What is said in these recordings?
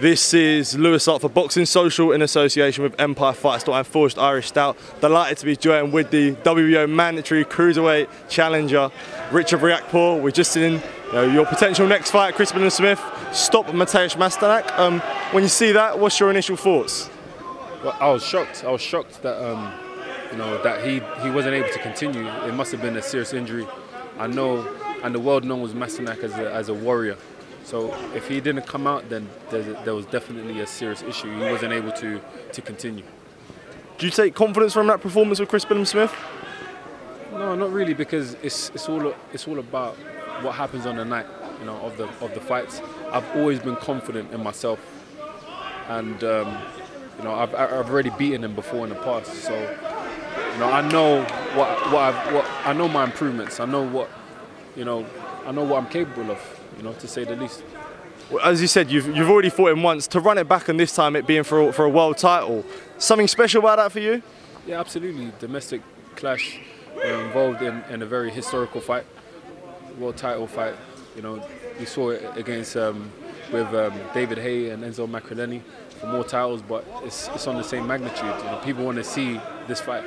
This is Louis Hart for Boxing Social in association with Empire Fight Store and Forged Irish Stout. Delighted to be joined with the WBO mandatory cruiserweight challenger, Richard Riakporhe. We're just in you know, your potential next fight, Chris Billam-Smith. Stop Mateusz Masternak. Um, when you see that, what's your initial thoughts? Well, I was shocked. I was shocked that um, you know that he he wasn't able to continue. It must have been a serious injury. I know, and the world knows Masternak as a, as a warrior. So if he didn't come out, then there was definitely a serious issue. He wasn't able to, to continue. Do you take confidence from that performance with Chris Billam-Smith? No, not really, because it's, it's, all, it's all about what happens on the night you know, of, the, of the fights. I've always been confident in myself. And um, you know, I've, I've already beaten him before in the past. So you know, I know what, what, I've, what I know my improvements. I know what you know, I know what I'm capable of you know, to say the least. Well, as you said, you've, you've already fought him once. To run it back and this time it being for, for a world title, something special about that for you? Yeah, absolutely. Domestic clash uh, involved in, in a very historical fight, world title fight. You know, we saw it against um, with um, David Haye and Enzo Maccarinelli for more titles, but it's, it's on the same magnitude. You know, people want to see this fight.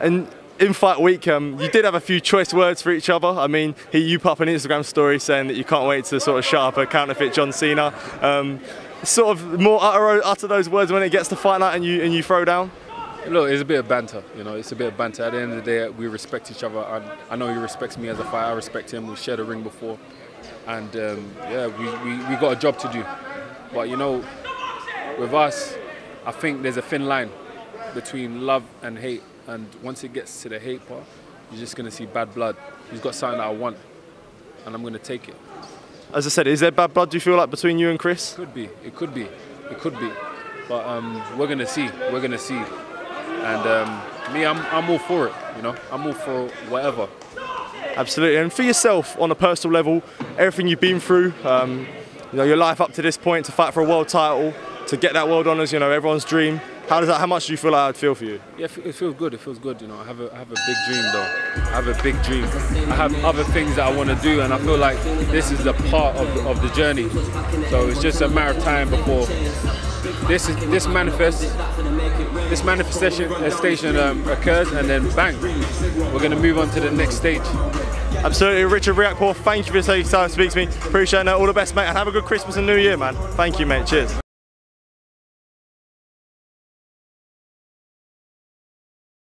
And in fight week, um, you did have a few choice words for each other. I mean, he, you up an Instagram story saying that you can't wait to sort of shut up a counterfeit John Cena. Um, sort of more utter, utter those words when it gets to fight night and you and you throw down. Look, it's a bit of banter, you know, it's a bit of banter. At the end of the day, we respect each other. I, I know he respects me as a fighter, I respect him. We've shared a ring before. And um, yeah, we, we, we got a job to do. But you know, with us, I think there's a thin line between love and hate. And once it gets to the hate part, you're just going to see bad blood. He's got something that I want, and I'm going to take it. As I said, is there bad blood, do you feel like, between you and Chris? Could be. It could be. It could be. But um, we're going to see. We're going to see. And um, me, I'm, I'm all for it, you know? I'm all for whatever. Absolutely. And for yourself, on a personal level, everything you've been through, um, you know, your life up to this point, to fight for a world title, to get that world honours, you know, everyone's dream. How does that? How much do you feel like I'd feel for you? Yeah, it feels good. It feels good. You know, I have a, I have a big dream though. I have a big dream. I have other things that I want to do, and I feel like this is a part of the, of the journey. So it's just a matter of time before this is this manifest this manifestation station um, occurs, and then bang, we're going to move on to the next stage. Absolutely, Richard Riakporhe, thank you for taking time to speak to me. Appreciate it. All the best, mate, and have a good Christmas and New Year, man. Thank you, mate. Cheers.